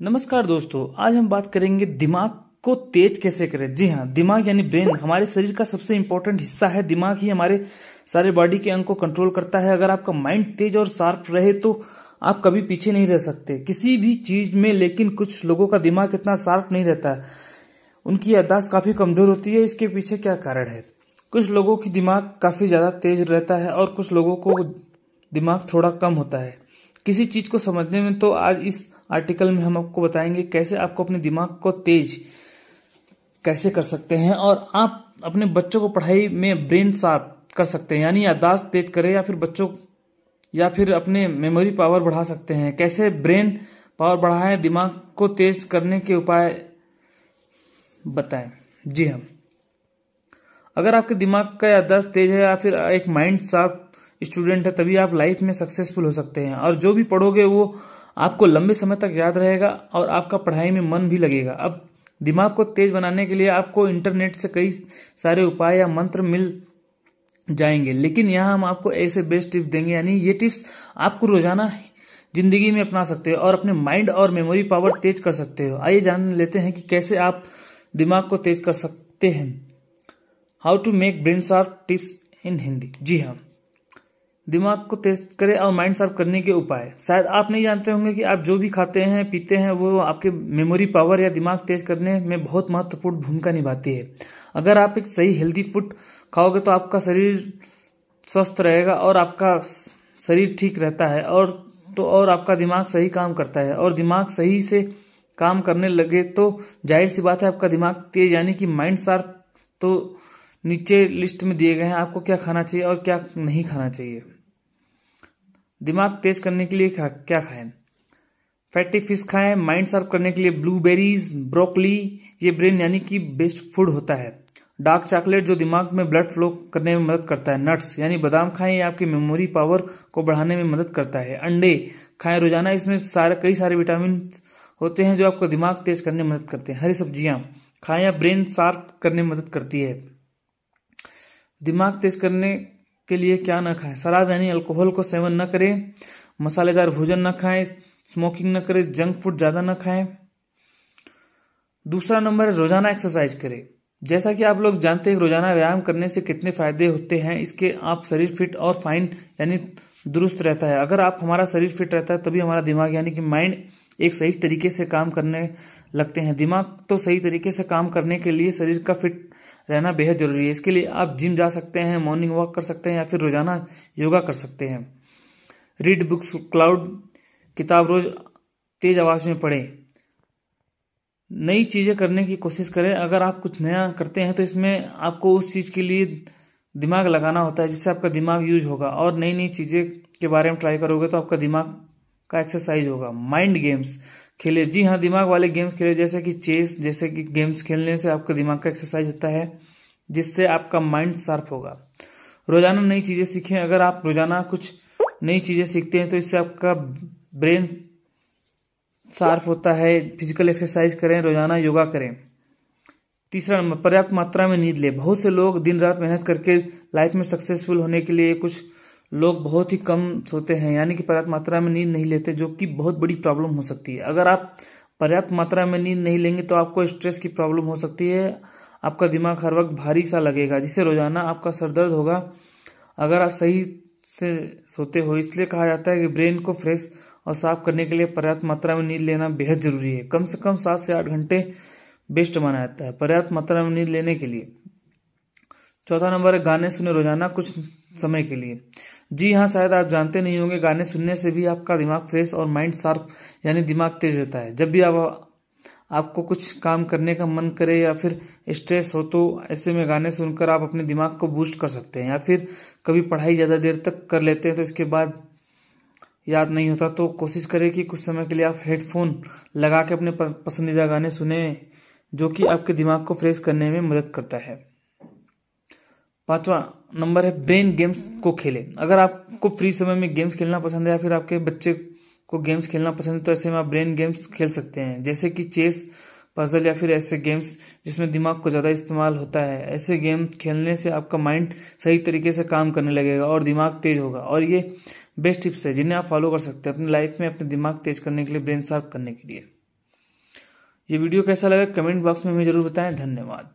नमस्कार दोस्तों, आज हम बात करेंगे दिमाग को तेज कैसे करें। जी हाँ दिमाग यानी ब्रेन हमारे शरीर का सबसे इंपॉर्टेंट हिस्सा है। दिमाग ही हमारे सारे बॉडी के अंग को कंट्रोल करता है। अगर आपका माइंड तेज और शार्प रहे तो आप कभी पीछे नहीं रह सकते। किसी भी चीज़ में लेकिन कुछ लोगों का दिमाग इतना शार्प नहीं रहता है। उनकी याददाश्त काफ़ी कमज़ोर होती है। इसके पीछे क्या कारण है? कुछ लोगों की दिमाग काफ़ी ज़्यादा तेज रहता है और कुछ लोगों को दिमाग थोड़ा कम होता है। किसी चीज़ को समझने में तो आज इस आर्टिकल में हम आपको बताएँगे कैसे आपको अपने दिमाग को तेज कैसे कर सकते हैं और आप अपने बच्चों को पढ़ाई में ब्रेन शार्प कर सकते हैं, यानी यादाश्त तेज करें या फिर बच्चों, या फिर अपने मेमोरी पावर बढ़ा सकते हैं। कैसे ब्रेन पावर बढ़ाएँ, दिमाग को तेज करने के उपाय बताएँ। जी हाँ। अगर आपके दिमाग का याददाश्त तेज है या फिर एक माइंड शार्प स्टूडेंट है, तभी आप लाइफ में सक्सेसफुल हो सकते हैं। और जो भी पढ़ोगे, वो आपको लंबे समय तक याद रहेगा और आपका पढ़ाई में मन भी लगेगा। अब दिमाग को तेज बनाने के लिए आपको इंटरनेट से कई सारे उपाय या मंत्र मिल जाएँगे। लेकिन यहाँ हम आपको ऐसे बेस्ट टिप्स देंगे, यानी ये टिप्स आपको रोज़ाना ज़िंदगी में अपना सकते हो और अपने माइंड और मेमोरी पावर तेज कर सकते हो। आइए जान लेते हैं कि कैसे आप दिमाग को तेज कर सकते हैं। How to make brain sharp tips in Hindi जी हाँ। दिमाग को तेज करे और माइंड साफ़ करने के उपाय। शायद आप नहीं जानते होंगे कि आप जो भी खाते हैं, पीते हैं, वो आपके मेमोरी पावर या दिमाग तेज करने में बहुत महत्वपूर्ण भूमिका निभाती है। अगर आप एक सही हेल्दी फ़ूड खाओगे तो आपका शरीर स्वस्थ रहेगा और आपका शरीर ठीक रहता है और तो और आपका दिमाग सही काम करता है। और दिमाग सही से काम करने लगे तो ज़ाहिर सी बात है आपका दिमाग तेज, यानी कि माइंड शार्प तो नीचे लिस्ट में दिए गए हैं। आपको क्या खाना चाहिए और क्या नहीं खाना चाहिए? दिमाग तेज करने के लिए क्या खाएँ? फैटी फ़िश खाएँ, माइंड शार्प करने के लिए ब्लूबेरीज, ब्रोकली, ये ब्रेन यानी कि बेस्ट फ़ूड होता है। डार्क चॉकलेट जो दिमाग में ब्लड फ्लो करने में मदद करता है। नट्स, यानी बादाम खाएँ, ये आपकी मेमोरी पावर को बढ़ाने में मदद करता है। अंडे खाएँ, रोज़ाना इसमें सारे, कई सारे विटामिन होते हैं जो आपका दिमाग तेज करने में मदद करते हैं। हरी सब्ज़ियाँ खाएँ या ब्रेन शार्प करने में मदद करती है। दिमाग तेज करने के लिए क्या ना खाएँ। शराब यानी अल्कोहल को सेवन न करें, मसालेदार भोजन न खाएँ स्मोकिंग न करें जंक फ़ूड ज़्यादा न खाएँ। दूसरा नंबर है, रोज़ाना एक्सरसाइज करें। जैसा कि आप लोग जानते हैं, रोज़ाना व्यायाम करने से कितने फ़ायदे होते हैं, इसके आप शरीर फिट और फाइन यानी दुरुस्त रहता है। अगर आप हमारा शरीर फिट रहता है, तभी हमारा दिमाग यानी कि माइंड एक सही तरीके से काम करने लगते हैं। दिमाग तो सही तरीके से काम करने के लिए शरीर का फिट रहना बेहद ज़रूरी है। इसके लिए आप जिम जा सकते हैं मॉर्निंग वॉक कर सकते हैं या फिर रोज़ाना योगा कर सकते हैं। रीड बुक्स क्लाउड किताब रोज तेज आवाज़ में पढ़ें। नई चीज़ें करने की कोशिश करें। अगर आप कुछ नया करते हैं तो इसमें आपको उस चीज़ के लिए दिमाग लगाना होता है जिससे आपका दिमाग यूज़ होगा। और नई नई चीज़ें के बारे में ट्राई करोगे तो आपका दिमाग का एक्सरसाइज होगा। माइंड गेम्स खेले जी हाँ दिमाग वाले गेम्स खेले जैसे कि चेस जैसे कि गेम्स खेलने से आपका दिमाग का एक्सरसाइज होता है, जिससे आपका माइंड शार्प होगा। रोज़ाना नई चीज़ें सीखें। अगर आप रोज़ाना कुछ नई चीज़ें सीखते हैं तो इससे आपका ब्रेन शार्प होता है। फ़िज़िकल एक्सरसाइज करें, रोज़ाना योगा करें। तीसरा नंबर, पर्याप्त मात्रा में नींद ले। बहुत से लोग दिन रात मेहनत करके लाइफ में सक्सेसफुल होने के लिए कुछ लोग बहुत ही कम सोते हैं, यानी कि पर्याप्त मात्रा में नींद नहीं लेते, जो कि बहुत बड़ी प्रॉब्लम हो सकती है। अगर आप पर्याप्त मात्रा में नींद नहीं लेंगे तो आपको स्ट्रेस की प्रॉब्लम हो सकती है, आपका दिमाग हर वक्त भारी सा लगेगा, जिससे रोज़ाना आपका सर दर्द होगा। अगर आप सही से सोते हो, इसलिए कहा जाता है कि ब्रेन को फ्रेश और साफ़ करने के लिए पर्याप्त मात्रा में नींद लेना बेहद ज़रूरी है। कम से कम सात से आठ घंटे बेस्ट माना जाता है, पर्याप्त मात्रा में नींद लेने के लिए। चौथा नंबर है, गाने सुने रोज़ाना कुछ समय के लिए। जी हाँ शायद आप जानते नहीं होंगे, गाने सुनने से भी आपका दिमाग फ्रेश और माइंड शार्प, यानी दिमाग तेज होता है। जब भी आप, आपको कुछ काम करने का मन करे या फिर स्ट्रेस हो तो ऐसे में गाने सुनकर आप अपने दिमाग को बूस्ट कर सकते हैं। या फिर कभी पढ़ाई ज़्यादा देर तक कर लेते हैं तो इसके बाद याद नहीं होता तो कोशिश करें कि कुछ समय के लिए आप हेडफोन लगा के अपने पसंदीदा गाने सुने, जो कि आपके दिमाग को फ्रेश करने में मदद करता है। पांचवा नंबर है ब्रेन गेम्स को खेले। अगर आपको फ्री समय में गेम्स खेलना पसंद है या फिर आपके बच्चे को गेम्स खेलना पसंद है तो ऐसे में आप ब्रेन गेम्स खेल सकते हैं। जैसे कि चेस पजल या फिर ऐसे गेम्स जिसमें दिमाग को ज़्यादा इस्तेमाल होता है। ऐसे गेम खेलने से आपका माइंड सही तरीके से काम करने लगेगा और दिमाग तेज होगा। और ये बेस्ट टिप्स है, जिन्हें आप फॉलो कर सकते हैं अपनी लाइफ में, अपने दिमाग तेज करने के लिए ब्रेन साफ़ करने के लिए। ये वीडियो कैसा लगा कमेंट बॉक्स में हमें ज़रूर बताएँ। धन्यवाद।